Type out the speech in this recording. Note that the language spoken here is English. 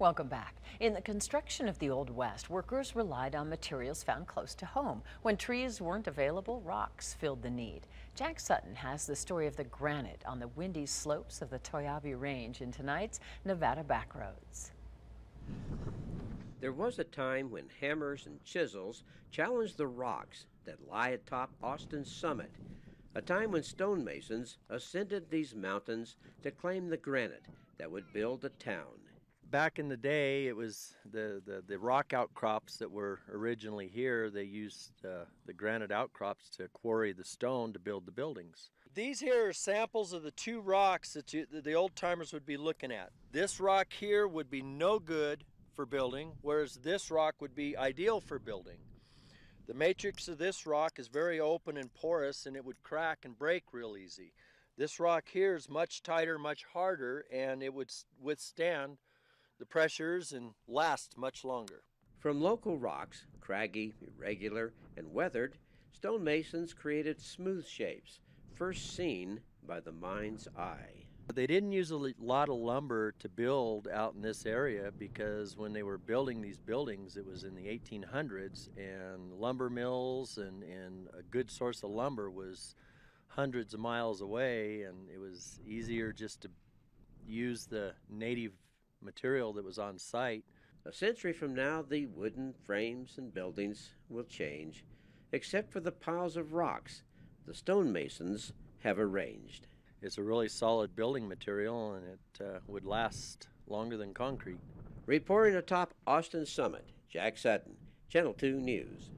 Welcome back. In the construction of the Old West, workers relied on materials found close to home. When trees weren't available, rocks filled the need. Jack Sutton has the story of the granite on the windy slopes of the Toiyabe Range in tonight's Nevada Backroads. There was a time when hammers and chisels challenged the rocks that lie atop Austin's summit. A time when stonemasons ascended these mountains to claim the granite that would build a town back in the day, it was the, the, the rock outcrops that were originally here. They used uh, the granite outcrops to quarry the stone to build the buildings. These here are samples of the two rocks that, you, that the old timers would be looking at. This rock here would be no good for building, whereas this rock would be ideal for building. The matrix of this rock is very open and porous and it would crack and break real easy. This rock here is much tighter, much harder, and it would withstand the pressures and last much longer. From local rocks, craggy, irregular, and weathered, stonemasons created smooth shapes, first seen by the mind's eye. They didn't use a lot of lumber to build out in this area because when they were building these buildings, it was in the 1800s, and lumber mills and, and a good source of lumber was hundreds of miles away, and it was easier just to use the native material that was on site. A century from now, the wooden frames and buildings will change, except for the piles of rocks the stonemasons have arranged. It's a really solid building material and it uh, would last longer than concrete. Reporting atop Austin Summit, Jack Sutton, Channel 2 News.